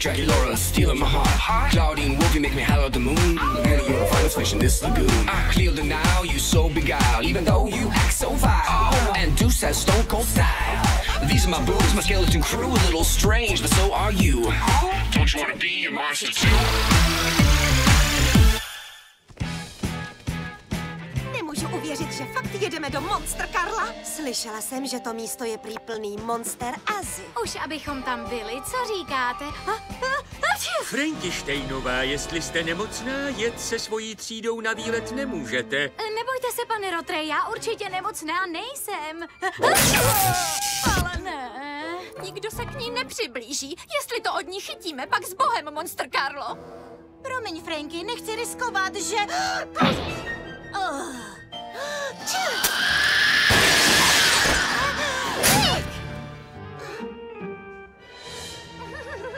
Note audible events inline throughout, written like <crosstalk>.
Dracula uh, stealing my heart. Claudine Wolfie make me holler at the moon. And you're a finest fish in this lagoon. I clear the now, you so beguiled, even though you act so vile. And Deuce has stone cold style. These are my boobs, my skeleton crew, a little strange, but so are you. Don't you wanna be a monster too? Nemůžu uvěřit, že fakt jedeme do Monster Karla. Slyšela jsem, že to místo je prý plný Monster Azy. Už abychom tam byli, co říkáte? Františtejnová, jestli jste nemocná, jet se svojí třídou na výlet nemůžete. Nebojte se, pane Rotre, já určitě nemocná nejsem. Ale ne. Nikdo se k ní nepřiblíží. Jestli to od ní chytíme, pak s bohem, Monster Carlo. Promiň, Franky, nechci riskovat, že... <gasps> Oh.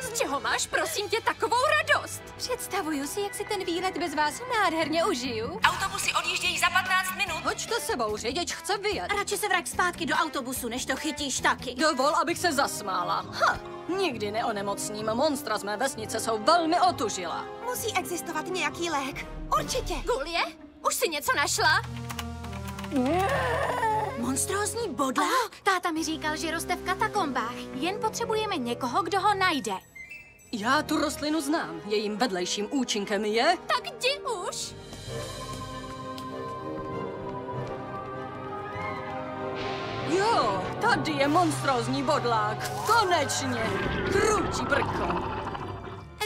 Z čeho máš, prosím tě, takovou radost? Představuju si, jak si ten výlet bez vás nádherně užiju. Autobusy odjíždějí za 15 minut. Hoďte sebou, řidič chce vyjet. Radši se vrať zpátky do autobusu, než to chytíš taky. Dovol, abych se zasmála. Ha, nikdy neonemocním. Monstra z mé vesnice jsou velmi otužila. Musí existovat nějaký lék. Určitě. Gulie, už si něco našla? Monstrózní bodla? Oh, táta mi říkal, že roste v katakombách. Jen potřebujeme někoho, kdo ho najde. Já tu rostlinu znám. Jejím vedlejším účinkem je... Tak jdi už. Jo, tady je monstrózní bodlák. Konečně. Krutí brko.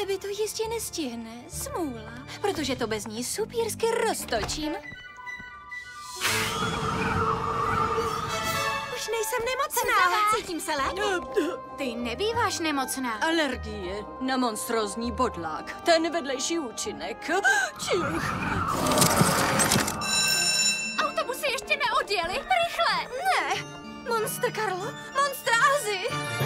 Eby to jistě nestihne. Smůla. Protože to bez ní supírsky roztočím. jsem nemocná. Jsem Cítím se lépe. No, Ty nebýváš nemocná. Alergie na monstrózní bodlák. Ten vedlejší účinek. Čich. Autobusy ještě neodjeli. Rychle. Ne. Monster Karlo, Monster Azi?